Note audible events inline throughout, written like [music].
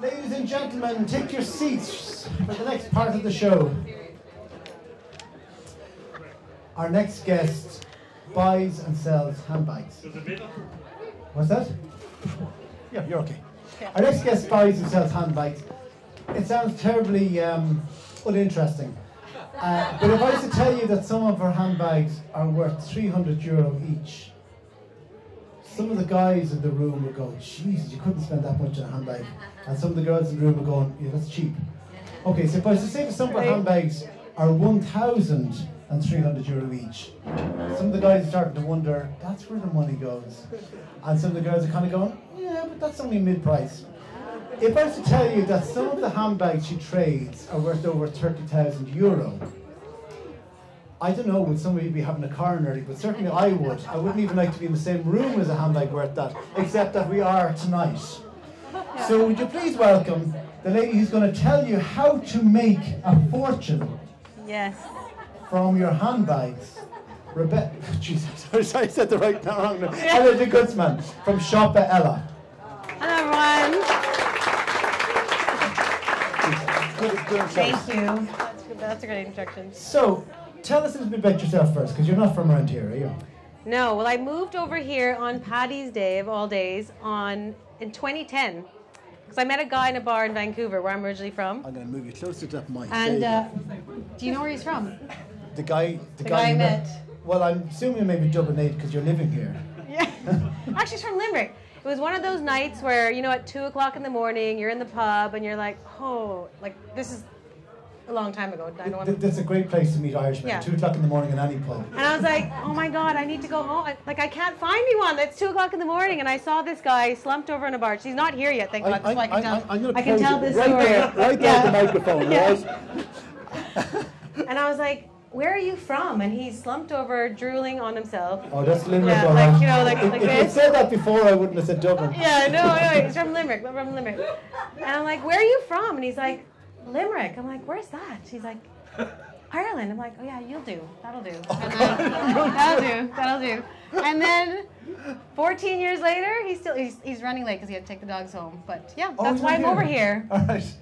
Ladies and gentlemen, take your seats for the next part of the show. Our next guest buys and sells handbags. What's that? Yeah, you're okay. Our next guest buys and sells handbags. It sounds terribly um, uninteresting. Uh, but if I was to tell you that some of her handbags are worth 300 euro each, some of the guys in the room were going, Jesus, you couldn't spend that much on a handbag. And some of the girls in the room were going, yeah, that's cheap. Okay, so if I was to say of her handbags are 1,300 euro each, some of the guys are starting to wonder, that's where the money goes. And some of the girls are kind of going, yeah, but that's only mid-price. If I was to tell you that some of the handbags she trades are worth over 30,000 euro, I don't know, would somebody be having a coronary, but certainly I would. I wouldn't even like to be in the same room as a handbag worth that, except that we are tonight. So would you please welcome the lady who's going to tell you how to make a fortune Yes. from your handbags. Rebecca, [laughs] Jesus, sorry, I said the right no, wrong name. Ella de Guzman from Siopaella. Hello, everyone. Good, good Thank you. That's. That's a great introduction. So, tell us a little bit about yourself first, because you're not from around here, are you? No, well, I moved over here on Paddy's Day of all days on in 2010 because I met a guy in a bar in Vancouver where I'm originally from. I'm going to move you closer to that mic. And uh, do you know where he's from? the guy, the, the guy I you met. Well, I'm assuming maybe Dublin 8 because you're living here. Yeah. [laughs] Actually, he's from Limerick. It was one of those nights where, you know, at 2 o'clock in the morning, you're in the pub and you're like, oh, like, this is a long time ago. I don't wanna... That's a great place to meet Irishmen. Yeah. Two o'clock in the morning in any pub. And I was like, oh my God, I need to go home. Like, I can't find anyone. It's 2 o'clock in the morning. And I saw this guy slumped over in a bar. He's not here yet, thank God. That's why I can tell, I'm I can tell this right story. There, right there at the Yeah. microphone, Yeah. [laughs] And I was like, where are you from? And he's slumped over, drooling on himself. Oh, that's Limerick. Yeah, uh-huh. like, right. you know, like- if, like if you'd this. said that before, I wouldn't have said Dublin. Yeah, no, no, he's from Limerick, we're from Limerick. And I'm like, where are you from? And he's like, Limerick. I'm like, where's that? She's like, Ireland. I'm like, oh yeah, you'll do. That'll do. [laughs] And then, that'll do. That'll do. And then 14 years later, he's still he's, he's running late because he had to take the dogs home. But yeah, Oh, that's you're why I'm over here. [laughs] All right.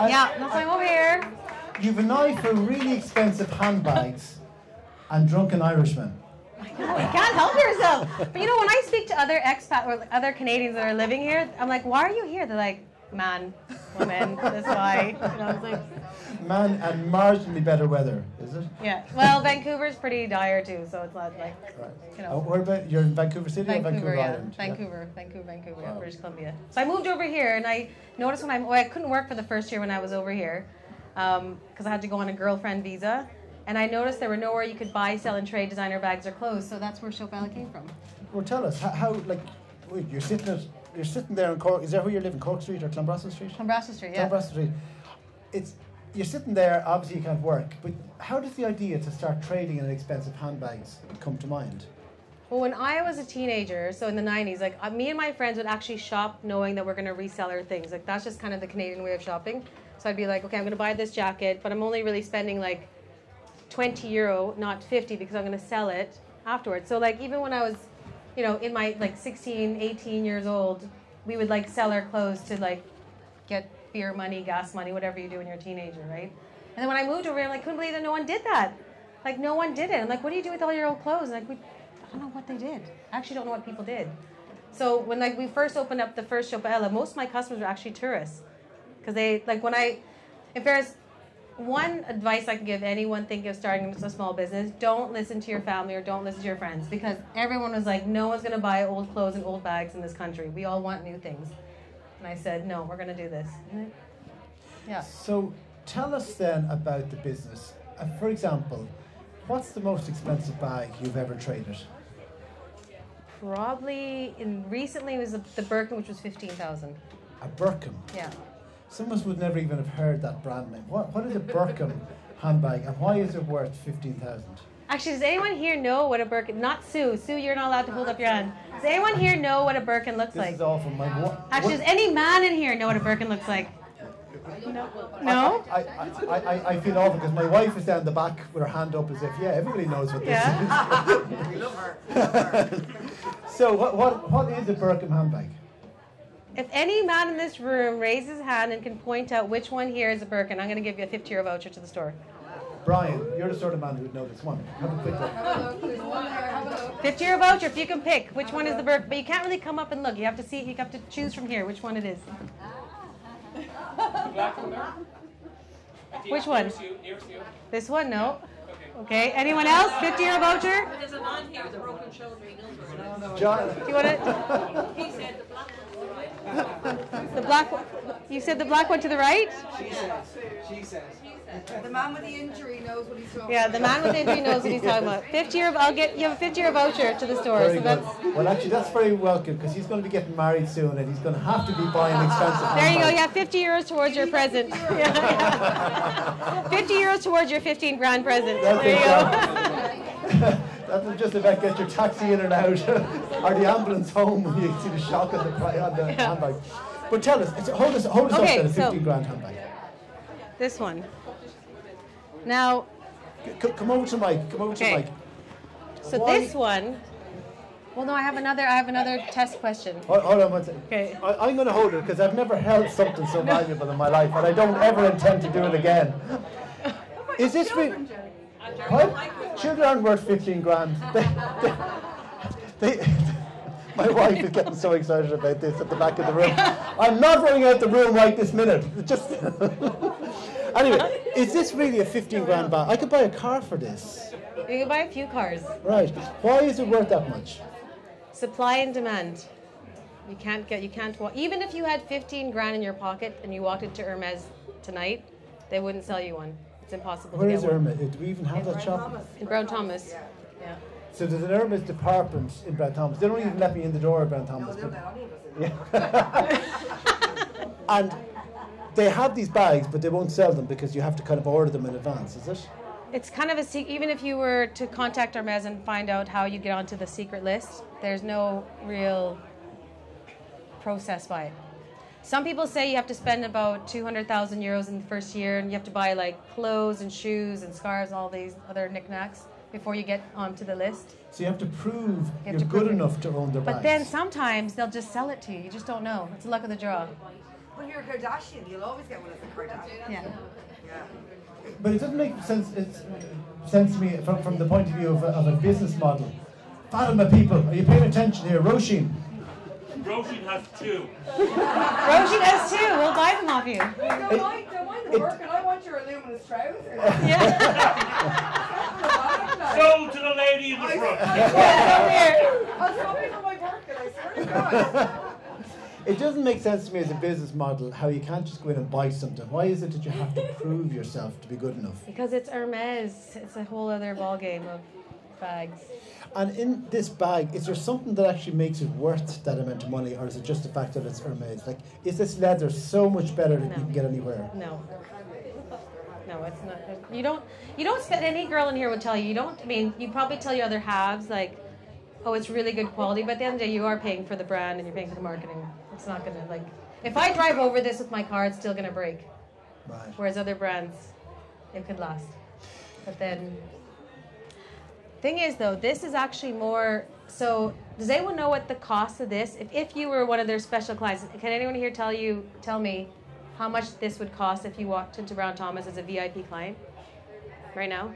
And Yeah, that's why I'm over here. You've an eye for really expensive handbags and drunken Irishmen. I know, you can't help yourself. But you know, when I speak to other expat or other Canadians that are living here, I'm like, why are you here? They're like, man, woman, that's why. You know, it's like, Man, and marginally better weather, is it? yeah. Well, Vancouver's pretty dire too, so it's not like, Right. you Oh, know. Uh, where about? You're in Vancouver City or Vancouver, Vancouver yeah. Island? Vancouver, Vancouver, Vancouver, Wow. British Columbia. So I moved over here, and I noticed when I'm, well, I couldn't work for the first year when I was over here, um, because I had to go on a girlfriend visa, and I noticed there were nowhere you could buy, sell, and trade designer bags or clothes. So that's where Siopaella came from. Well, tell us how, how like wait, you're sitting at you're sitting there in Cork. Is that where you're living, Cork Street or Clonbrassil Street? Clonbrassil Street, yeah. Clonbrassil Street. It's you're sitting there. Obviously, you can't work. But how does the idea to start trading in expensive handbags come to mind? Well, when I was a teenager, so in the 90s, like uh, me and my friends would actually shop knowing that we're going to resell our things. Like that's just kind of the Canadian way of shopping. So I'd be like, okay, I'm going to buy this jacket, but I'm only really spending like 20 euro, not 50, because I'm going to sell it afterwards. So like even when I was, you know, in my like 16, 18 years old, we would like sell our clothes to like get beer money, gas money, whatever you do when you're a teenager, right? And then when I moved over here, I'm like, couldn't believe that no one did that. Like no one did it. I'm like, what do you do with all your old clothes? And like we I don't know what they did. I actually don't know what people did. So when like we first opened up the first Siopaella, most of my customers were actually tourists, because they like when I, in there's one advice I can give anyone thinking of starting a small business, don't listen to your family or don't listen to your friends, because everyone was like, no one's gonna buy old clothes and old bags in this country. We all want new things. And I said, no, we're gonna do this. Yeah. So tell us then about the business. Uh, for example, what's the most expensive bag you've ever traded? Probably in recently was the, the Birkin, which was fifteen thousand. A Birkin. Yeah. Some of us would never even have heard that brand name. What, what is a Birkin handbag and why is it worth 15,000? Actually, does anyone here know what a Birkin? Not Sue. Sue, you're not allowed to hold up your hand. Does anyone here know what a Birkin looks This like? is awful. My wa- Actually, does any man in here know what a Birkin looks like? No. No. I, I, I, I, I feel awful because my wife is down the back with her hand up as if, yeah, everybody knows what this Yeah. is. [laughs] [laughs] so, what, what, what is a Birkin handbag? If any man in this room raises his hand and can point out which one here is a Birkin, I'm going to give you a 50 euro voucher to the store. Brian, you're the sort of man who would know this one. Have a quick look. 50 euro voucher if you can pick which one is the Birkin. But you can't really come up and look. You have to see, you have to choose from here which one it is. Which one? This one? No. Okay. Anyone else? 50 euro voucher? There's a man here with a broken shoulder. He knows where it is. John, Do you want it? He said the black one. The black one. You said the black one to the right? She says. She says. The man with the injury knows what he's talking Yeah, the man with the injury knows what he's talking about. 50 euro, I'll get you have a 50 euro voucher to the store. very So good. that's, Well, actually, that's very welcome because he's going to be getting married soon and he's going to have to be buying expensive there you go. handbags. You have 50 euros towards your present. Yeah. [laughs] 50 euros towards your 15 grand present. That's There you go. [laughs] That will just about get your taxi in and out [laughs] or the ambulance home when you see the shock on the, on the handbag. But tell us, hold us, hold us Okay, up to the so- 15 grand handbag. This one. Now, C- come over to Mike. Come over to Okay. Mike. so Why- this one. Well, no, I have another. I have another test question. Hold, hold on one second. Okay. I, I'm going to hold it because I've never held something so [laughs] valuable in my life and I don't ever intend to do it again. [laughs] Oh is this re- what? Children aren't worth 15 grand. [laughs] They, they, they, [laughs] my wife is getting so excited about this at the back of the room. I'm not running out the room right this minute. [laughs] Just anyway, is this really a 15 grand bag? I could buy a car for this. You can buy a few cars. Right. Why is it worth that much? Supply and demand. You can't get. You can't. Wa- even if you had 15 grand in your pocket and you walked into Hermes tonight, they wouldn't sell you one. It's impossible Where to is get one. Hermes? Do we even have that shop? In Brown Thomas. Yeah. So there's an Hermes department in Brown Thomas. They don't even let me in the door at Brown Thomas. about. but- They'll let any of us in. [laughs] and they have these bags, but they won't sell them because you have to kind of order them in advance. Is it? It's kind of a secret. Even if you were to contact Hermes and find out how you get onto the secret list, there's no real process by it. Some people say you have to spend about 200,000 euros in the first year and you have to buy like clothes and shoes and scarves and all these other knickknacks before you get onto the list. So you have to prove have you're to good prove it. enough to own their But then sometimes they'll just sell it to you. You just don't know. It's the luck of the draw. When you're a Kardashian, you'll always get one of the Kardashians. Yeah. Yeah. but it doesn't make sense. It's, sense to me from, from the point of view of a, of a business model. Fatima people, are you paying attention here? Roshin, Roshin has two. Roshi has two. We'll buy them off you. Don't mind, don't mind the work, and I want your luminous trousers. [laughs] Yeah. Sold to the lady in the front. Come here. I'll stop you for my work, and I swear to God. [laughs] it doesn't make sense to me as a business model how you can't just go in and buy something. Why is it that you have to [laughs] prove yourself to be good enough? Because it's Hermes. It's a whole other ball game of bags. And in this bag, is there something that actually makes it worth that amount of money, or is it just the fact that it's Hermes? Like, is this leather so much better than No. you can get anywhere? No. No, it's not. You don't. You don't spend. Any girl in here would tell you. You don't. I mean, you probably tell your other halves like, "Oh, it's really good quality." But at the end of the day, you are paying for the brand and you're paying for the marketing. It's not gonna like. If I drive over this with my car, it's still gonna break. Right. Whereas other brands, it could last. But then, thing is though, this is actually more. So, does anyone know what the cost of this? If, if you were one of their special clients, can anyone here tell you tell me how much this would cost if you walked into Brown Thomas as a VIP client right now?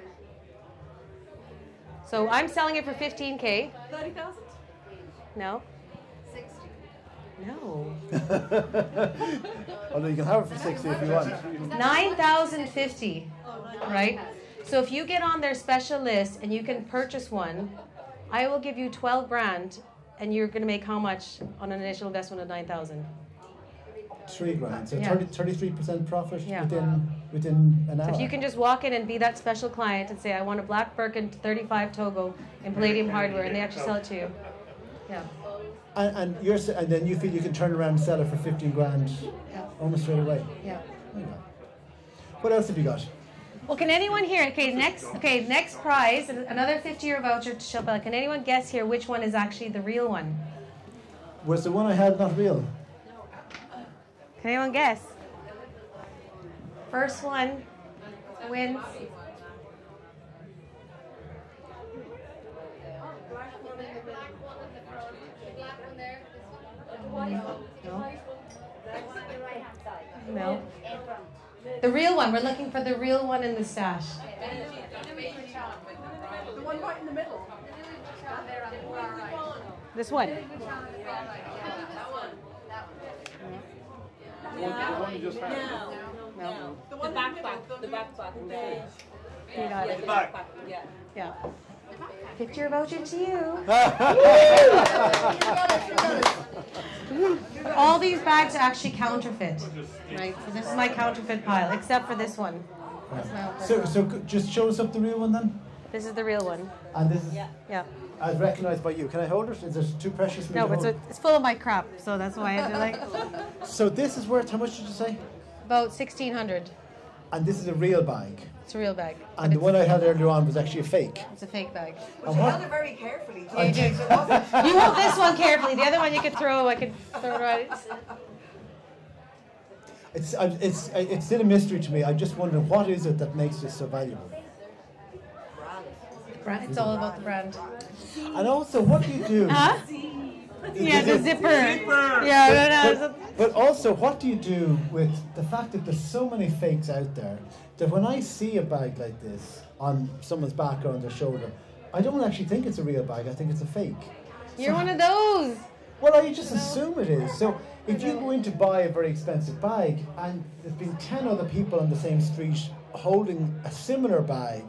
So I'm selling it for 15k. 30,000? No. 60. No. Oh, Although you can have it for 60 if you want. 9,050. Right? So if you get on their special list and you can purchase one, I will give you 12 grand and you're going to make how much on an initial investment of 9,000? Three grand. So Yeah. 30, 33% profit Yeah. within within an hour. So if you can just walk in and be that special client and say, I want a black Birkin 35 Togo in Palladium hardware, and they actually sell it to you. Yeah. and, and you're and then you feel you can turn around and sell it for 15 grand Yeah. almost straight away. Yeah. There you go. What else have you got? Well, can anyone here? Okay, next. Okay, next prize, another fifty-year voucher to shop. Can anyone guess here which one is actually the real one? Was the one I had not real? Can anyone guess? First one wins. No? No. The real one. We're looking for the real one in the stash. The one right in the middle. This one. No. The one backpack, the backpack, the You got it. Back. yeah. Yeah. Picture voucher to you. [laughs] [laughs] All these bags are actually counterfeit. Right. So this is my counterfeit pile, except for this one. That's So, so just show us up the real one then. This is the real one. And this is Yeah. as recognised by you. Can I hold it? Is it too precious? for No, but it's, hold? it's full of my crap, so that's why I do like [laughs] So this is worth how much did you say? about sixteen hundred. And this is a real bag. It's a real bag. And the one I had earlier on was actually a fake. it's a fake bag. But And you what- held it very carefully. Yeah, [laughs] you did. You hold this one carefully. The other one you could throw. I could throw it right. It's, uh, it's, uh, it's still a mystery to me. I'm just wondering what is it that makes this so valuable? Brand. It's all about the brand. And also, what do you do? Huh? Yeah, the zipper. Zipper. Yeah, no, no. But, also, what do you do with the fact that there's so many fakes out there that when I see a bag like this on someone's back or on their shoulder, I don't actually think it's a real bag. I think it's a fake. You're one of those. Well, I just assume it is. So if you go in to buy a very expensive bag and there's been 10 other people on the same street holding a similar bag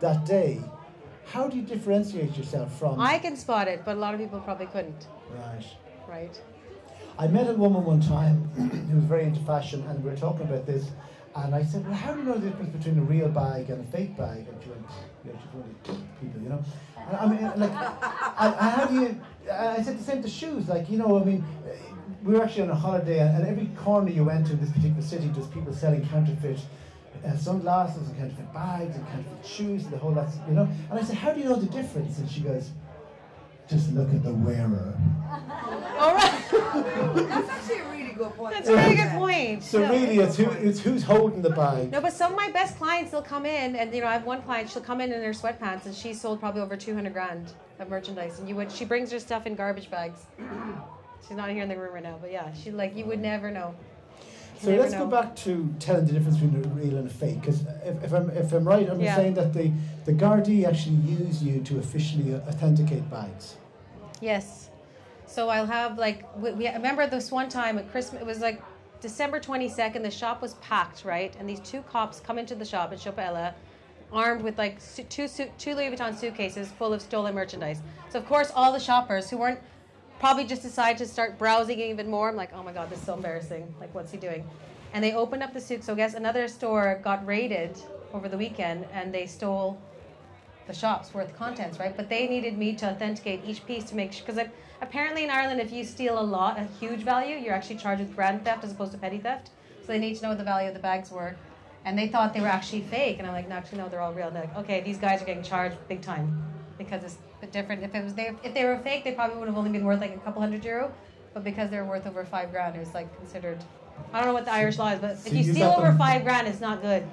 that day, how do you differentiate yourself from. I can spot it, but a lot of people probably couldn't. Right. Right. I met a woman one time [clears throat] who was very into fashion, and we were talking about this. And I said, "Well, how do you know the difference between a real bag and a fake bag?" And she went, "Yeah, she's one of the people, you know." And I mean, like, and, and how do you? I said the same to shoes. Like, you know, I mean, we were actually on a holiday, and, and every corner you went to in this particular city, there's people selling counterfeit. Uh, sunglasses and counterfeit bags and counterfeit shoes and the whole lot, you know. And I said, "How do you know the difference?" And she goes, "Just look at the wearer." All right. That's actually a really good point. That's a really good point. So No. really, it's who it's who's holding the bag. No, but some of my best clients, they'll come in, and you know, I have one client. She'll come in in her sweatpants, and she sold probably over two hundred grand of merchandise. And you would, she brings her stuff in garbage bags. She's not here in the room right now, but yeah, she like you would never know. So let's go back to telling the difference between a real and a fake. Because if, if I'm if I'm right, I'm Yeah. saying that the the Gardaí actually use you to officially uh, authenticate bags. Yes. So I'll have like we, we I remember this one time at Christmas. It was like December twenty second. The shop was packed, right? And these two cops come into the shop at Siopaella, armed with like two two Louis Vuitton suitcases full of stolen merchandise. So of course, all the shoppers who weren't probably just decided to start browsing even more. I'm like, oh my god, this is so embarrassing. Like, what's he doing? And they opened up the suit. So I guess another store got raided over the weekend, and they stole the shop's worth contents, right? But they needed me to authenticate each piece to make sure, because apparently in Ireland, if you steal a lot, a huge value, you're actually charged with grand theft as opposed to petty theft. So they need to know what the value of the bags were. And they thought they were actually fake. And I'm like, no, actually, no, they're all real. And they're like, okay, these guys are getting charged big time because it's bit different. If it was they, if they were fake, they probably would have only been worth like a couple hundred euro. But because they're worth over five grand, it's like considered. I don't know what the Irish law is, but So if you you steal over them- five grand, it's not good.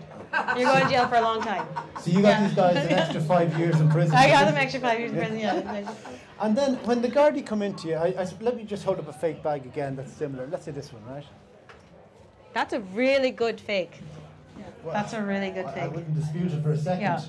You're going to jail for a long time. So you got Yeah. these guys an extra five years in prison. I got them extra five years in prison. Yeah. [laughs] And then when the Gardaí come into you, I, I let me just hold up a fake bag again that's similar. Let's say this one, right? That's a really good fake. Well, That's a really good I, I fake. wouldn't dispute it for a second. Yeah.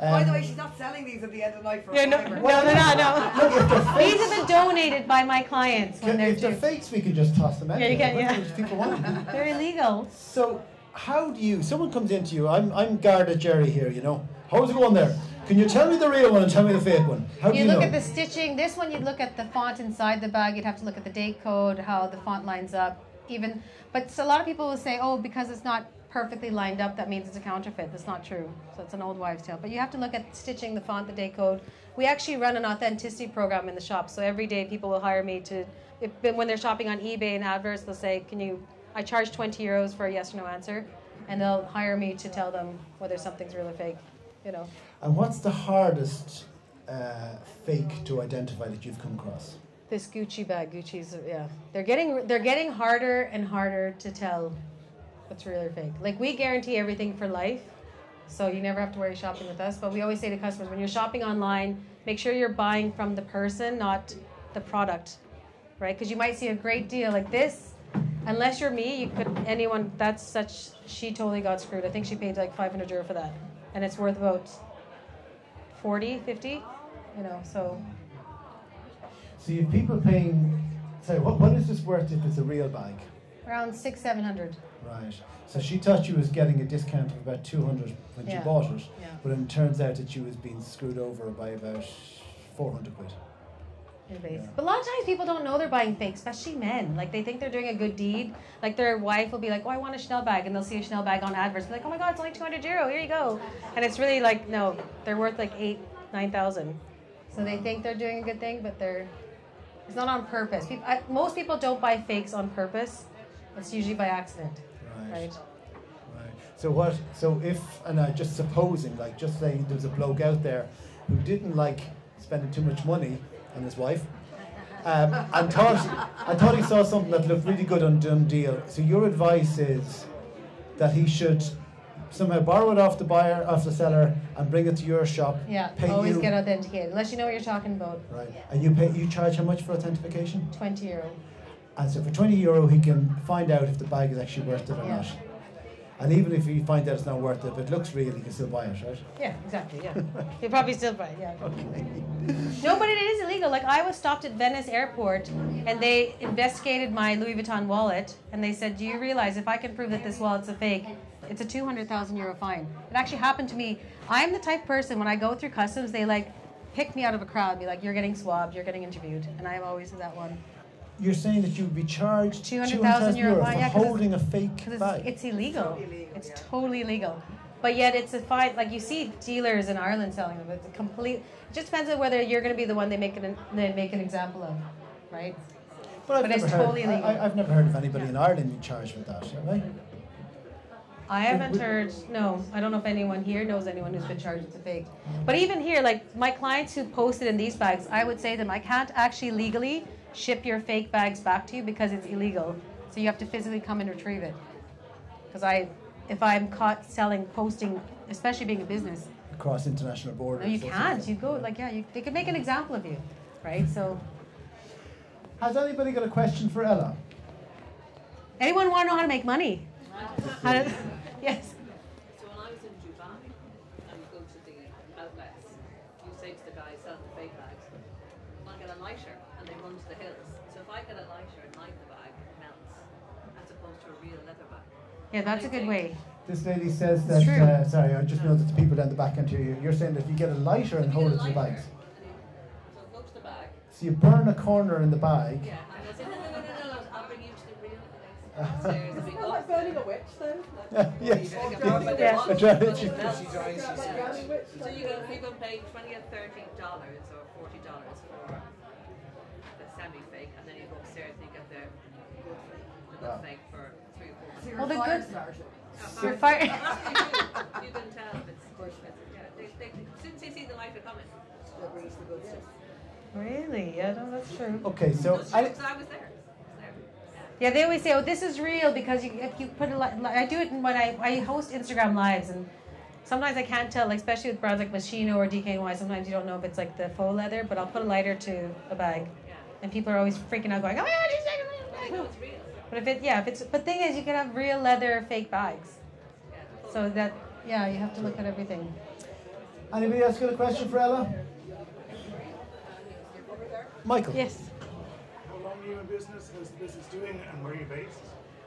By Um, the way, she's not selling these at the end of the night for a Yeah, no, fiver. no, no, no, no. Look, if These have been donated by my clients when can- they're if they're fakes, we can just toss them out. Yeah, you can, wouldn't yeah. people want them. They're illegal. So, how do you? Someone comes into you. I'm I'm Garda Gerry here. You know, how's it going there? Can you tell me the real one and tell me the fake one? How do You you look know? at the stitching. This one, you'd look at the font inside the bag. You'd have to look at the date code, how the font lines up. Even, but so a lot of people will say, "Oh, because it's not perfectly lined up, that means it's a counterfeit." That's not true. So it's an old wives' tale. But you have to look at stitching, the font, the date code. We actually run an authenticity program in the shop. So every day, people will hire me to, if, when they're shopping on eBay and adverts, they'll say, "Can you?" I charge 20 euros for a yes or no answer, and they'll hire me to tell them whether something's real or fake. You know. and what's the hardest uh, fake to identify that you've come across? This Gucci bag, Gucci's yeah. They're getting they're getting harder and harder to tell what's real or fake. Like we guarantee everything for life, so you never have to worry shopping with us. But we always say to customers when you're shopping online, make sure you're buying from the person, not the product, right? Because you might see a great deal like this, Unless you're me, you could anyone. That's such. She totally got screwed. I think she paid like 500 euro for that, and it's worth about 40, 50. You know, so So you have people paying. Sorry, what, what is this worth if it's a real bag? around six, seven hundred. Right. So she thought she was getting a discount of about 200 when Yeah. she bought it, Yeah. but it turns out that she was being screwed over by about 400 quid. Yeah. But a lot of times people don't know they're buying fake, especially men. Like they think they're doing a good deed. Like their wife will be like, "Oh, I want a Chanel bag," and they'll see a Chanel bag on adverts. They're like, "Oh my God, it's only 200 euro. Here you go." And it's really like, no, they're worth like eight, nine thousand. So they think they're doing a good thing, but they're. It's not on purpose. People, I, most people don't buy fakes on purpose. It's usually by accident, Right. right? So what? So if and I just supposing, like, just saying, there's a bloke out there who didn't like spending too much money on his wife, [laughs] um, and thought and thought he saw something that looked really good on Done Deal. So your advice is that he should somehow borrow it off the buyer, off the seller, and bring it to your shop. Yeah. Pay always you, get authenticated, unless you know what you're talking about. Right. And you pay. You charge how much for authentication? 20 euro. And so for 20 euro, he can find out if the bag is actually worth it or Yeah. not. And even if he finds out it's not worth it, if it looks real, he can still buy it, right? Yeah, exactly. Yeah. [laughs] he'll probably still buy. it, Yeah. Okay. No, but it is illegal. Like I was stopped at Venice airport and they investigated my Louis Vuitton wallet and they said, "Do you realize if I can prove that this wallet's a fake, it's a 200,000 euro fine." It actually happened to me. I'm the type of person when I go through customs, they like pick me out of a crowd, be like, "You're getting swabbed, you're getting interviewed," and I'm always that one You're saying that you would be charged 200,000 200,000 euro euro for yeah, 'cause it's- holding a fake because bag. it's, it's illegal. Totally illegal, It's yeah. totally illegal. But yet it's a fine. Like you see dealers in Ireland selling them. It's a complete. It just depends on whether you're going to be the one they make an they make an example of, right? but I've but it's heard, totally illegal. I, have never heard of anybody in Ireland being charged with that, have I? I haven't heard. No, I don't know if anyone here knows anyone who's been charged with a fake. But mm. even here, like my clients who posted in these bags, I would say to them, I can't actually legally ship your fake bags back to you because it's illegal. So you have to physically come and retrieve it. Because I, if I'm caught selling, posting, especially being a business, Across international borders. no, you can't. You go like yeah, you, they could make an example of you, right? So Has anybody got a question for Ella? anyone want to know how to make money? How to, [laughs] yes. So when I was in Dubai and you go to the outlets, you say to the guy selling the fake bags, I'll get a lighter and they run to the hills. So if I get a lighter and light the bag, it melts as opposed to a real leather bag. Yeah, that's a good way. This lady says that. Uh, sorry, I just know that the people down the back can hear you. You're saying that if you get a lighter and hold it to the lighter bags, So go to the bag. so you burn a corner in the bag. Yeah. And they'll say, no, no, no, no, no, I'll bring you to the real place downstairs. And we It's go like burning a witch then. [laughs] yes. Yeah. That's right. But She- it melts. She dies, she Like says. burning witch So then. you can you can pay twenty or thirty dollars or forty dollars for the semi fake, and then you go upstairs and you get the good fake, Well, the a fire good- starter. You're fire- [laughs] you can tell if it's yeah, they, they, as soon as they see the lighter coming. That brings the good stuff. Really? Yeah, no, that's true. Okay, so I, I was there. I was there. Yeah. Yeah, they always say, "Oh, this is real," because you if you put a li- li- I do it when I, I host Instagram lives, and sometimes I can't tell, like especially with brands like Moschino or DKNY. Sometimes you don't know if it's like the faux leather, but I'll put a lighter to a bag, Yeah. and people are always freaking out, going, "Oh my god, she's taking my bag!" know it's real. But if it, yeah, if it's, but thing is, you can have real leather fake bags, so that yeah, you have to look at everything. anybody else got a question for Ella? Michael. Yes. How long are you in business? How's the business doing? And where are you based?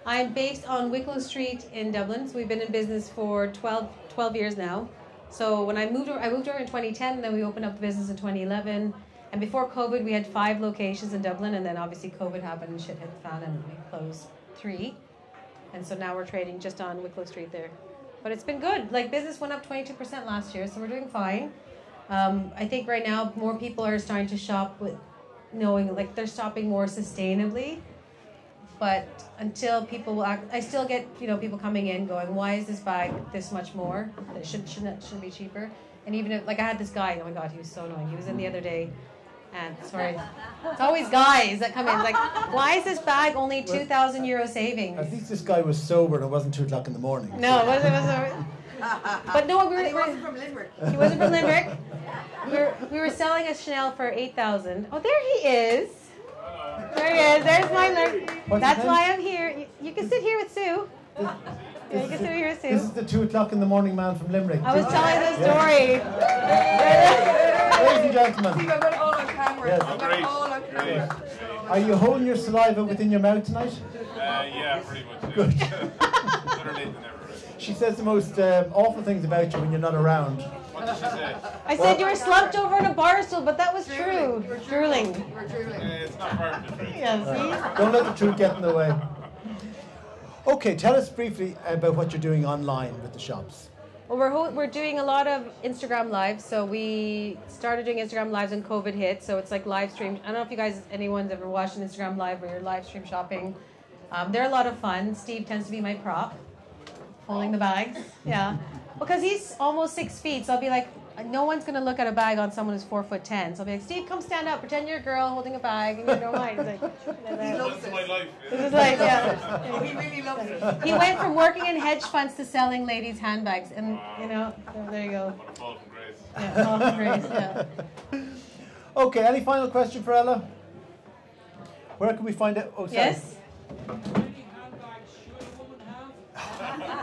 I'm based on Wicklow Street in Dublin. So we've been in business for 12, 12 years now. So when I moved, over, I moved over in 2010, and then we opened up the business in 2011. And before COVID, we had five locations in Dublin, and then obviously COVID happened and shit hit the fan, and we closed three. And so now we're trading just on Wicklow Street there. But it's been good. Like business went up 22% last year, so we're doing fine. Um, I think right now more people are starting to shop with knowing like they're shopping more sustainably but until people will act, I still get you know people coming in going, why is this bag this much more? It should shouldn't should be cheaper. And even if like I had this guy, oh my god, he was so annoying. He was in the other day, and sorry, it's always guys that come in like, why is this bag only two thousand euro savings? At least this guy was sober and it wasn't two o'clock in the morning. No, it wasn't. It wasn't but no, we were, he wasn't from Limerick. he wasn't from Limerick. We were, we were selling a Chanel for eight thousand. Oh, there he is. There he is. There's my leg. What's That's why I'm here. You- You can sit here with Sue. Yeah, you can sit here with This is the two o'clock in the morning man from Limerick. I was telling the Yeah. story. Ladies and See, gentlemen, Yes. I've got it all on camera. are you holding your saliva within your mouth tonight? Uh, yeah, pretty much. Good. [laughs] Better late than never. She says the most um, awful things about you when you're not around. What did she say? I said you were slumped over in a bar stool, but that was true. We're Drooling. We're drooling. Uh, it's not part of the truth. Yeah, see? Don't let the truth get in the way. Okay, tell us briefly about what you're doing online with the shops. Well, we're, ho- we're doing a lot of Instagram lives. So we started doing Instagram lives when COVID hit. So it's like live stream. I don't know if you guys, anyone's ever watched an Instagram live where you're live stream shopping. Um, they're a lot of fun. Steve tends to be my prop, holding the bags. Yeah, because he's almost six feet. So I'll be like, no one's gonna look at a bag on someone who's four foot ten. So I'll be like, Steve, come stand up, pretend you're a girl holding a bag, and you don't mind. He's like, He loves That's my it. life. this is like, yeah. Oh, [laughs] he really loves it. He went from working in hedge funds to selling ladies' handbags, and you know, so there you go. What a fall from grace. Yeah, oh, great, yeah. Okay, any final question for Ella? Where can we find it? Oh, sorry. Yes.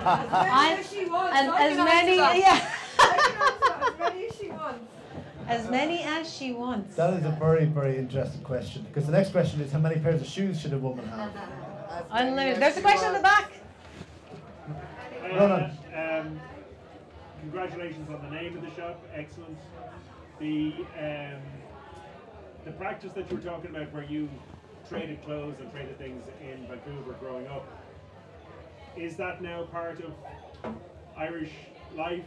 As many as she wants. As, as many, answer yeah, I can answer that. As many as she wants. as many as she wants. That is a very, very interesting question. Because the next question is how many pairs of shoes should a woman have? Unlimited. There's a question at the back. Ronan. Uh, um, congratulations on the name of the shop. Excellent. The um, the practice that you were talking about, where you traded clothes and traded things in Vancouver growing up, is that now part of Irish life?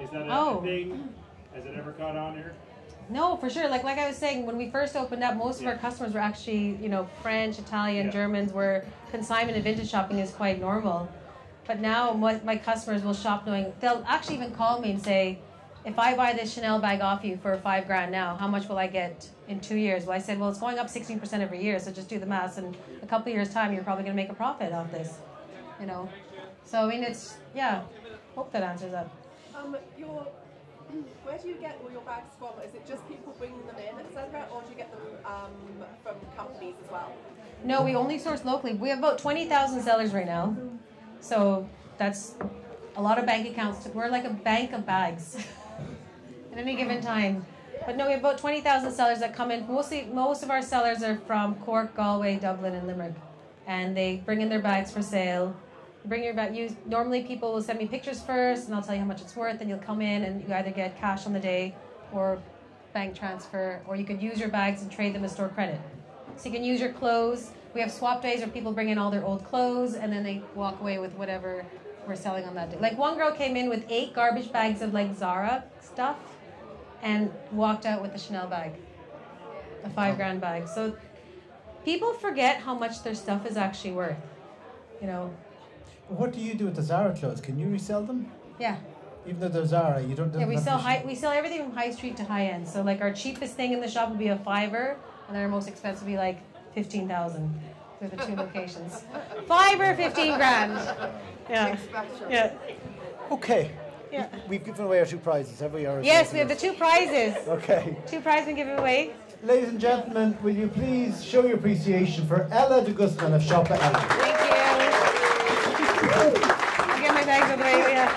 Is that a, Oh. thing? Has it ever caught on here? No, for sure. Like like I was saying, when we first opened up, most of our customers were actually, you know, French, Italian, Yeah. Germans, where consignment and vintage shopping is quite normal. But now my, my customers will shop knowing they'll actually even call me and say, if I buy this Chanel bag off you for five grand now, how much will I get in two years? Well, I said, well, it's going up 16% every year, so just do the math. And a couple of years' time, you're probably going to make a profit off this, you know. So I mean, it's yeah. Hope that answers that. Um, your, [clears throat] where do you get all your bags from? Is it just people bringing them in, etc., or do you get them um, from companies as well? No, we only source locally. We have about 20,000 sellers right now. So that's a lot of bank accounts. We're like a bank of bags [laughs] at any given time. But no, we have about 20,000 sellers that come in. Mostly, most of our sellers are from Cork, Galway, Dublin, and Limerick. And they bring in their bags for sale. Bring your. You, normally, people will send me pictures first, and I'll tell you how much it's worth. And you'll come in, and you either get cash on the day, or bank transfer, or you could use your bags and trade them as store credit. So you can use your clothes. We have swap days where people bring in all their old clothes and then they walk away with whatever we're selling on that day. Like one girl came in with eight garbage bags of like Zara stuff and walked out with a Chanel bag, a five grand bag. So people forget how much their stuff is actually worth. You know, What do you do with the Zara clothes? Can you resell them? yeah. Even though they're Zara, you don't. Yeah, we sell high. We sell everything from high street to high end. So like our cheapest thing in the shop would be a fiver, and then our most expensive would be like fifteen thousand. Through the two [laughs] locations, five or fifteen grand. Yeah, yeah, Okay. yeah. We've given away our two prizes, have we? Or Yes, we have the two prizes. Okay. Two prizes been given away. Ladies and gentlemen, will you please show your appreciation for Ella de Guzman of Siopaella? Thank you. I get